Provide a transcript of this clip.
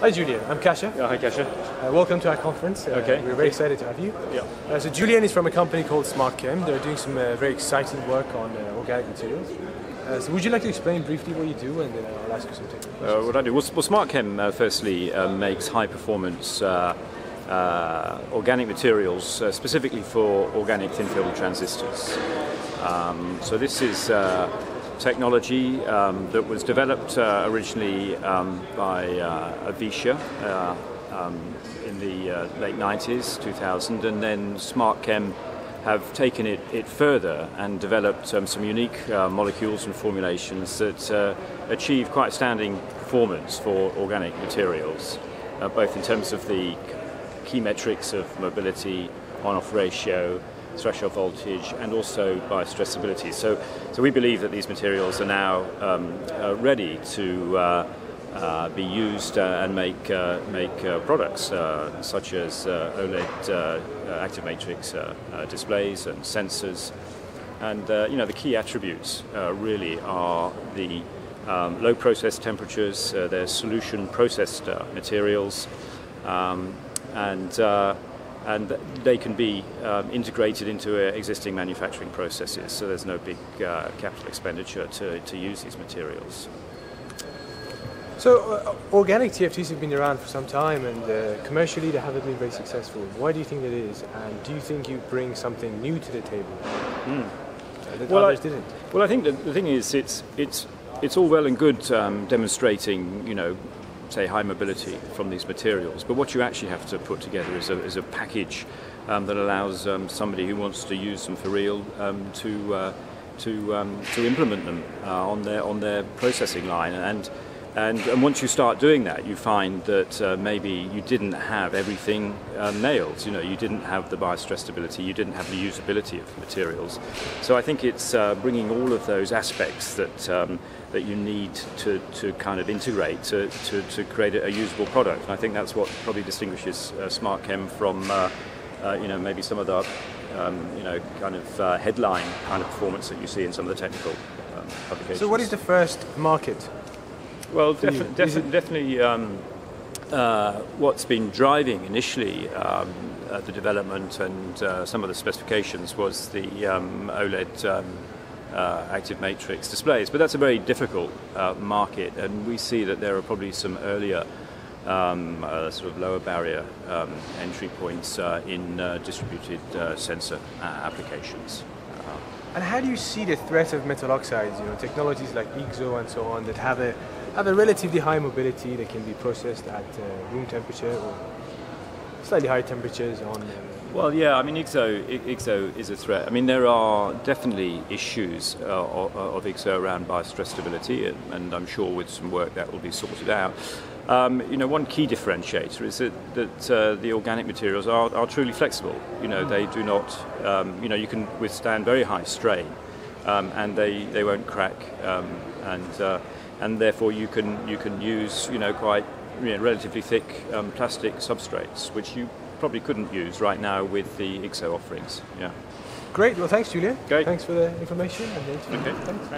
Hi Julian, I'm Kasha. Yeah, hi Kasha. Uh, welcome to our conference. Uh, Okay. We're very excited to have you. Yeah. Uh, so Julian is from a company called SmartKem. They're doing some uh, very exciting work on uh, organic materials. Uh, so would you like to explain briefly what you do and then I'll ask you some technical Uh, questions. what I do? Well, well SmartKem uh, firstly uh, makes high performance uh, uh, organic materials uh, specifically for organic thin film transistors. Um, so this is uh, technology um, that was developed uh, originally um, by uh, Avecia uh, um, in the uh, late 90s, 2000, and then SmartKem have taken it, it further and developed um, some unique uh, molecules and formulations that achieve quite outstanding performance for organic materials, both in terms of the key metrics of mobility, on-off ratio, threshold voltage, and also by stressability. So, so we believe that these materials are now um, uh, ready to uh, uh, be used uh, and make uh, make uh, products such as OLED active matrix displays and sensors. And you know the key attributes really are the um, low process temperatures, uh, their solution processed materials, um, and and they can be um, integrated into uh, existing manufacturing processes. So there's no big uh, capital expenditure to, to use these materials. So uh, organic TFTs have been around for some time and uh, commercially they haven't been very successful. Why do you think that is? And do you think you bring something new to the table uh, that Well, I- didn't? Well, I think the, the thing is, it's it's it's all well and good um, demonstrating, you know, say high mobility from these materials, but what you actually have to put together is a, is a package um, that allows um, somebody who wants to use them for real um, to uh, to um, to implement them uh, on their on their processing line and. And, and once you start doing that, you find that uh, maybe you didn't have everything um, nailed. You know, you didn't have the bias stress stability, you didn't have the usability of materials. So I think it's uh, bringing all of those aspects that um, that you need to, to kind of integrate to, to, to create a, usable product. And I think that's what probably distinguishes uh, SmartKem from, uh, uh, you know, maybe some of the, um, you know, kind of uh, headline kind of performance that you see in some of the technical um, publications. So what is the first market? Well, defi- defi- it- definitely um, uh, what's been driving initially um, uh, the development and uh, some of the specifications was the um, OLED um, uh, active matrix displays. But that's a very difficult uh, market, and we see that there are probably some earlier um, uh, sort of lower barrier um, entry points uh, in uh, distributed uh, sensor uh, applications. And how do you see the threat of metal oxides, you know, technologies like IGZO and so on that have a have a relatively high mobility that can be processed at uh, room temperature or slightly higher temperatures on uh, Well, yeah, I mean, IGZO, I- IGZO is a threat. I mean, there are definitely issues uh, of, of around bias stress stability, and, and I'm sure with some work that will be sorted out. Um, you know, one key differentiator is that, that uh, the organic materials are, are truly flexible. You know, they do not, um, you know, you can withstand very high strain, um, and they, they won't crack, um, and uh, and therefore you can you can use you know quite you know, relatively thick um, plastic substrates, which you probably couldn't use right now with the IGZO offerings. Yeah. Great. Well, thanks, Julian. Great. Thanks for the information and the. Okay. Thanks.